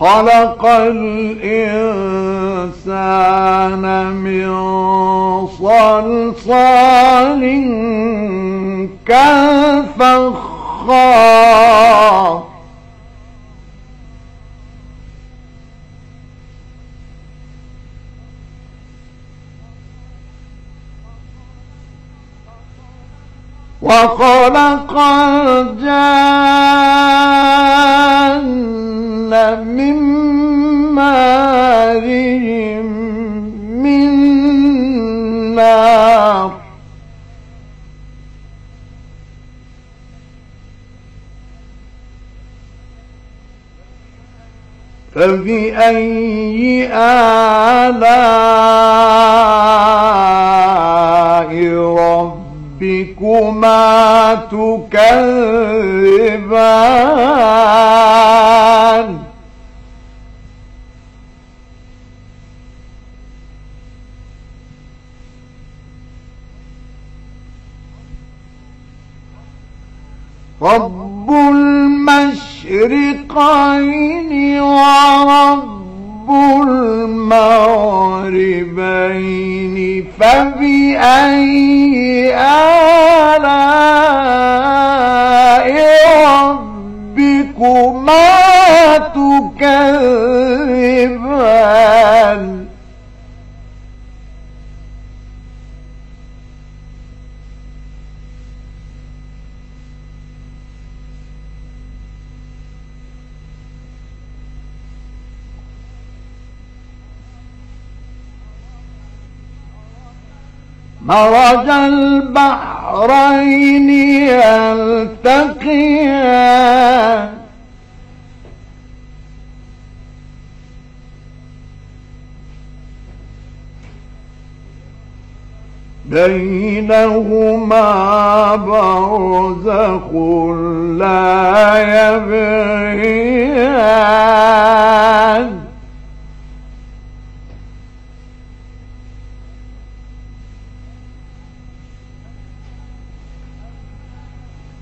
خلق الإنسان من صلصال كالفخار وخلق الجن من مارج من نار. فبأي آلاء ربك ربكما تكذبان؟ رب المشرقين ورب المغربين فبأي آلاء ربكما تكذبان؟ مرج البحرين يلتقيان. بينهما برزخ لا يبغيان.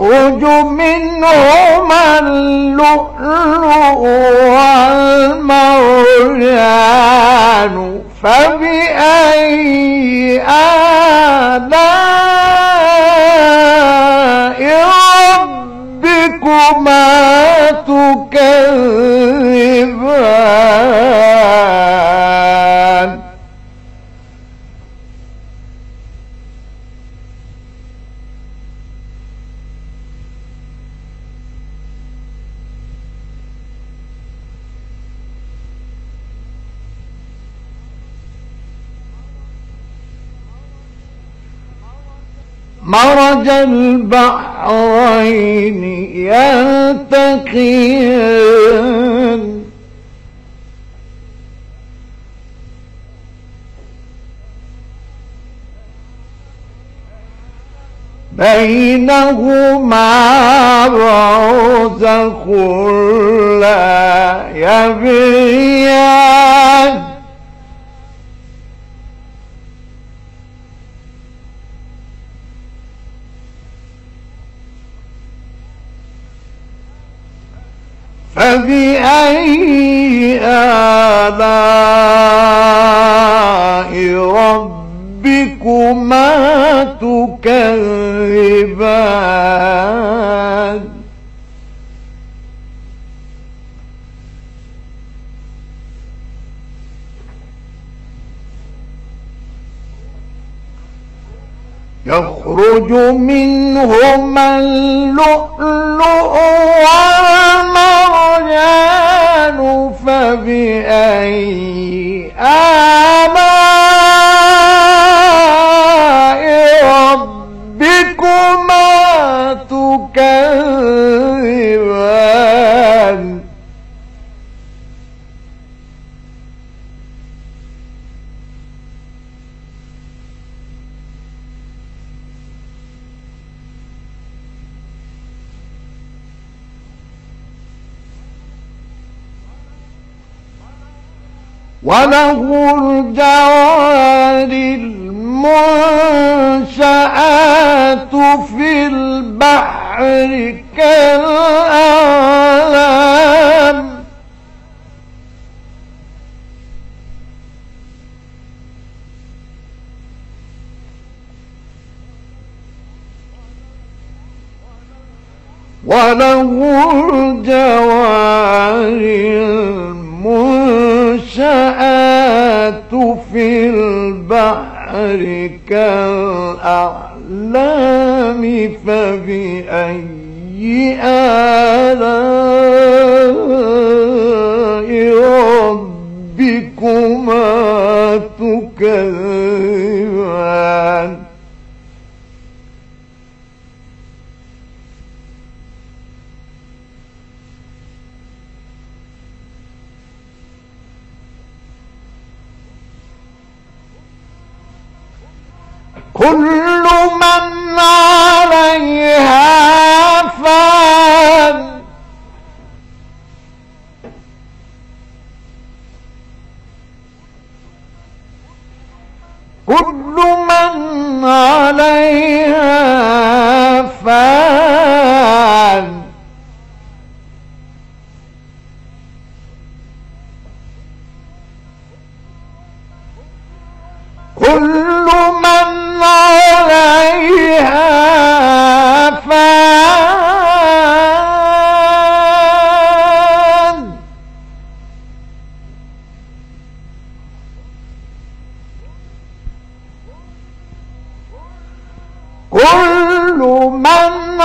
يخرج منهما اللؤلؤ والمرجان فبأي آلاء ربكما تكذبان؟ مرج البحرين يلتقيان. بينهما برزخ لا يبغيان. فبأي آلاء ربكما تكذبان؟ يخرج منهما اللؤلؤ والمرجان فبأي آلاء وله الجوار المنشآت في البحر كالأعلام وله الجوار المنشآت في البحر كالأعلام فبأي آلاء ربكما تكذبان؟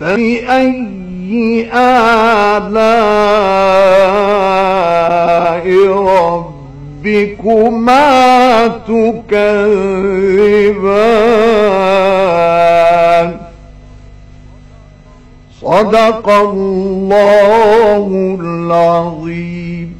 فبأي آلاء ربكما تكذبان؟ صدق الله العظيم.